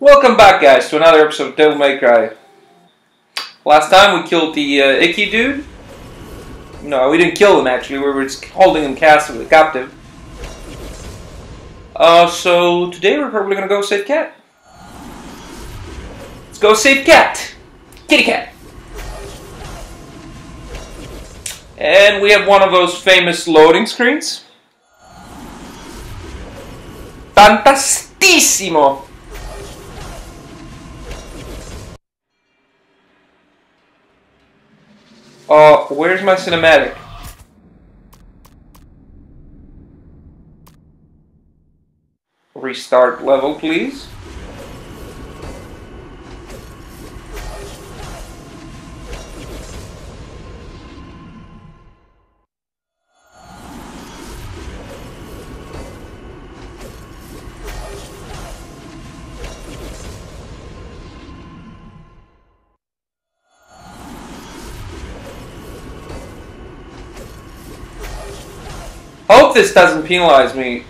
Welcome back, guys, to another episode of Devil May Cry. Last time we killed the uh, Icky dude. No, we didn't kill him actually. We were just holding him captive. Uh, so today we're probably gonna go save Kat. Let's go save Kat, Kitty Cat. And we have one of those famous loading screens. Fantastissimo! Uh, where's my cinematic? Restart level, please. Hope this doesn't penalize me.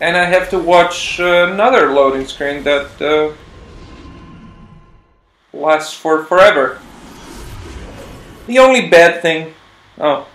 And I have to watch another loading screen that uh, lasts for forever. The only bad thing... Oh.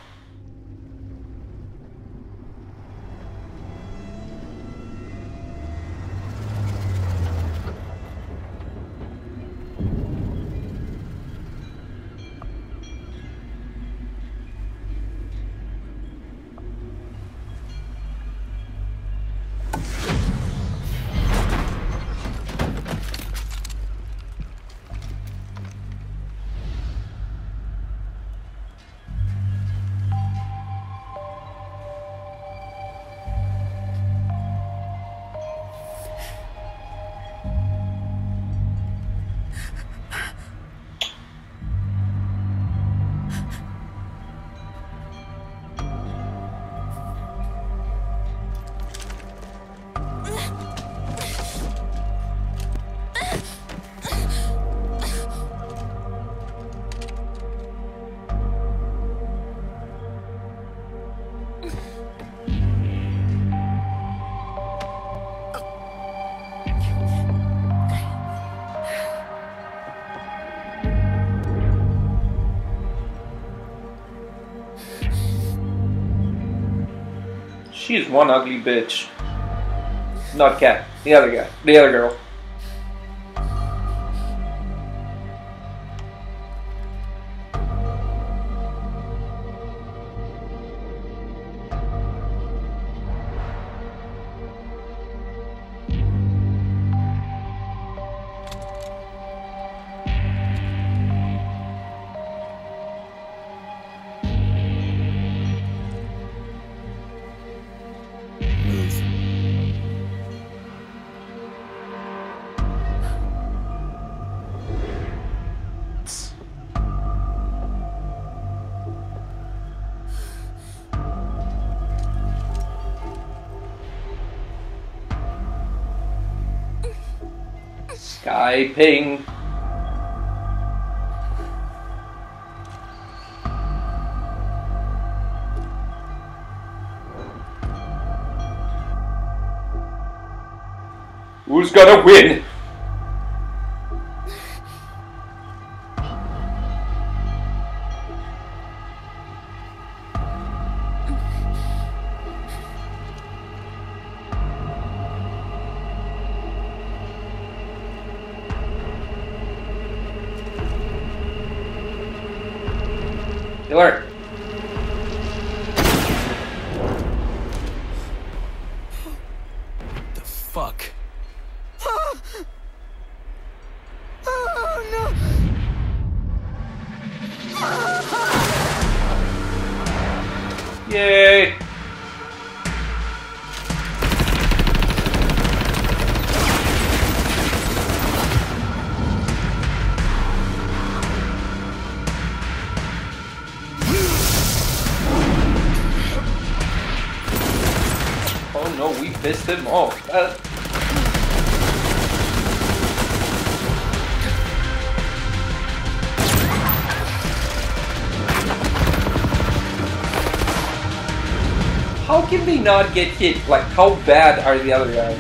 She is one ugly bitch. Not Kat. The other guy. The other girl. Skyping. Who's gonna win? Fuck? Oh no, we pissed him off. Uh, How can they not get hit? Like, how bad are the other guys?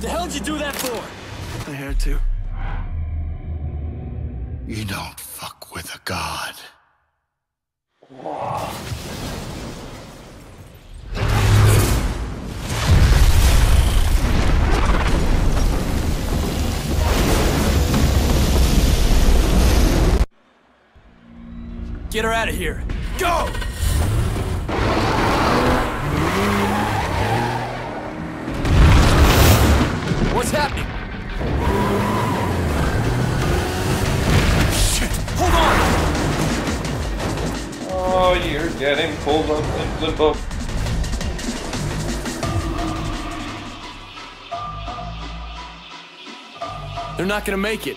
The hell did you do that for? I had to. You don't fuck with a god. Get her out of here. Go! What's happening? Oh, you're getting pulled up in limbo. They're not gonna make it.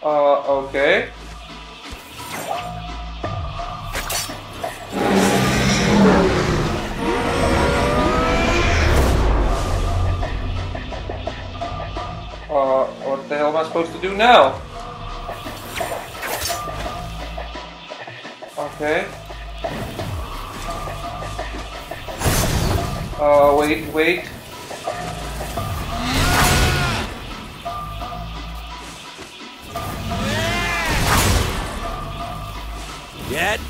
Uh, okay. Now? Okay. Uh, wait, wait. Get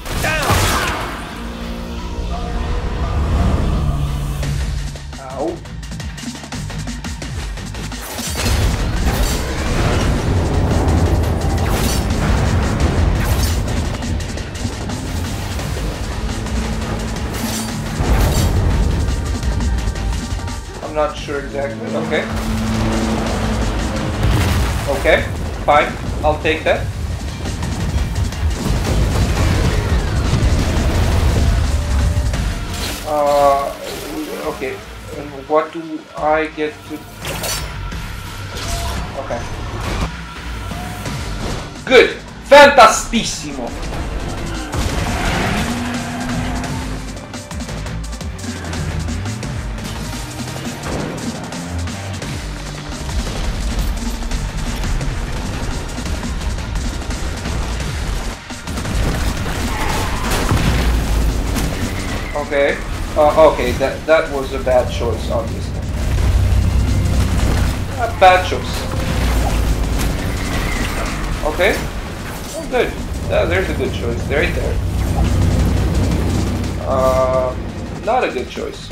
I'm not sure exactly. Okay. Okay, fine. I'll take that. Uh, okay. And what do I get to? Okay. Good. Fantastissimo. Okay. Uh, okay, that that was a bad choice, obviously. A bad choice. Okay. Oh, good. Uh, there's a good choice. Right there. Uh, not a good choice.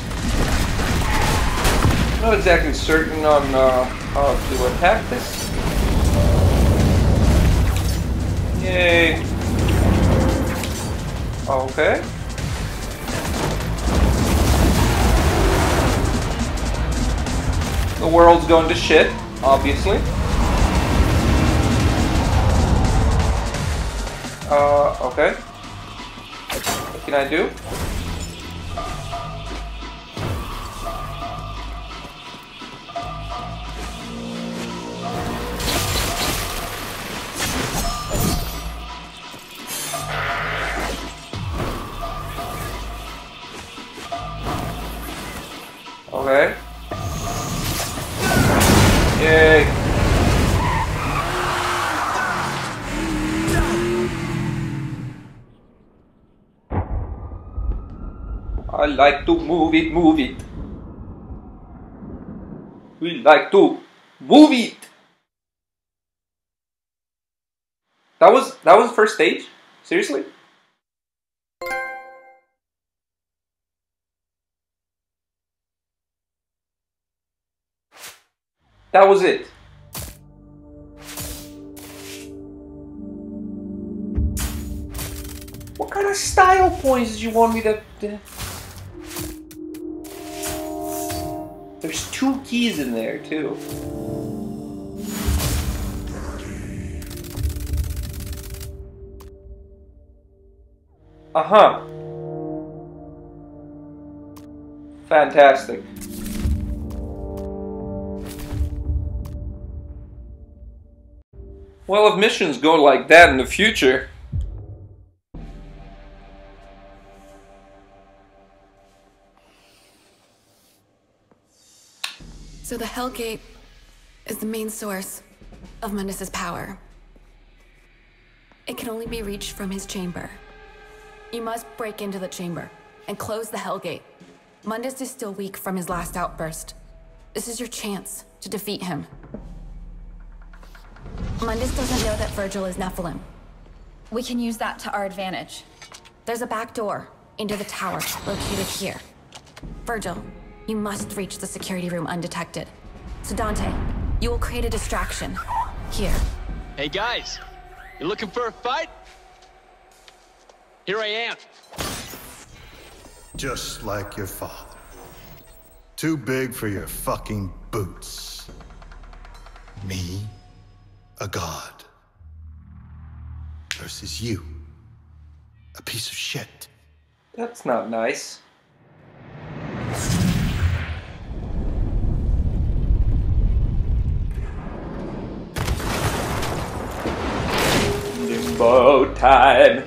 Not exactly certain on uh, how to attack this. Yay. Okay. The world's going to shit, obviously. Uh, okay. What can I do? I like to move it, move it. We like to move it. That was that was the first stage? Seriously? That was it. What kind of style points did you want me to... to- two keys in there, too. Uh-huh. Fantastic. Well, if missions go like that in the future, Hellgate is the main source of Mundus's power. It can only be reached from his chamber. You must break into the chamber and close the Hellgate. Mundus is still weak from his last outburst. This is your chance to defeat him. Mundus doesn't know that Virgil is Nephilim. We can use that to our advantage. There's a back door into the tower located here. Virgil, you must reach the security room undetected. So Dante, you will create a distraction. Here. Hey guys, you looking for a fight? Here I am. Just like your father. Too big for your fucking boots. Me, a god. Versus you, a piece of shit. that's not nice. Time.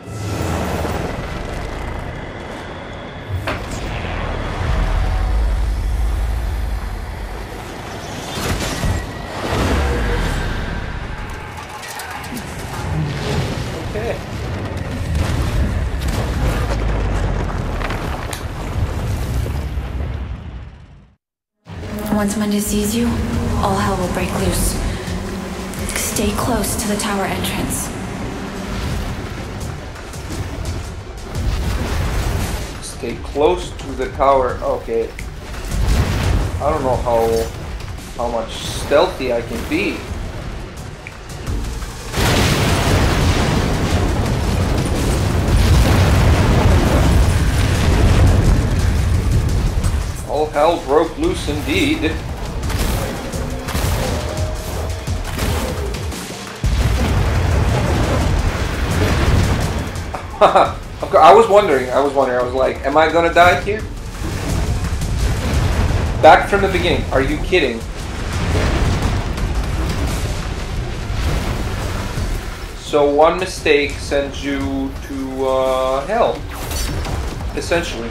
Okay. Once Mundus sees you, all hell will break loose. Stay close to the tower entrance. Stay close to the tower. Okay. I don't know how how much stealthy I can be. All hell broke loose indeed. Course, I was wondering, I was wondering, I was like, am I gonna die here? Back from the beginning, are you kidding? So one mistake sends you to uh, hell, essentially.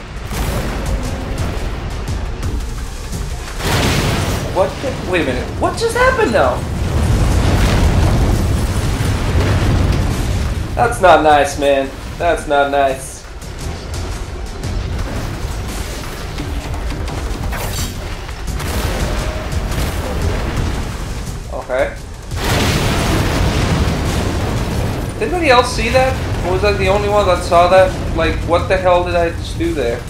What the, wait a minute, what just happened now? That's not nice, man. That's not nice. Okay. Did anybody else see that? Or was I the only one that saw that? Like, what the hell did I just do there?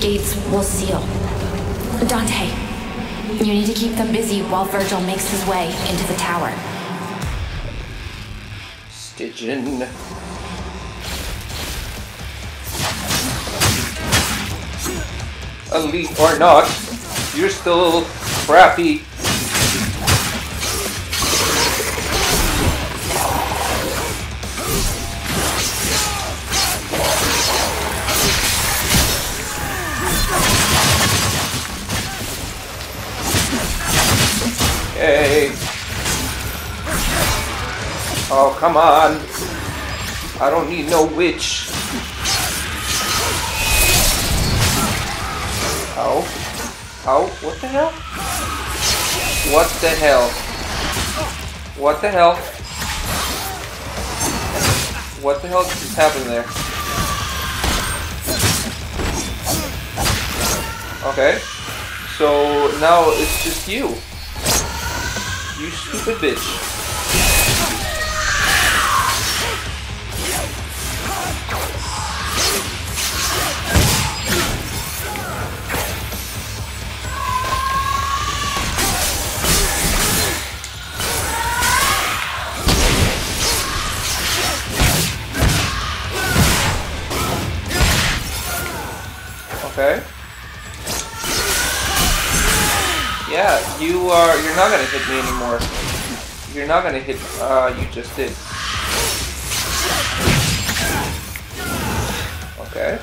Gates will seal. Dante, you need to keep them busy while Virgil makes his way into the tower. Stygian. Elite or not, you're still crappy. Come on. I don't need no witch. Ow. Ow. What the hell? What the hell? What the hell? What the hell just happened there? Okay. So now it's just you. You stupid bitch. are, you're not gonna hit me anymore. You're not gonna hit, uh, you just did. Okay.